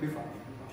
被法了，被反了。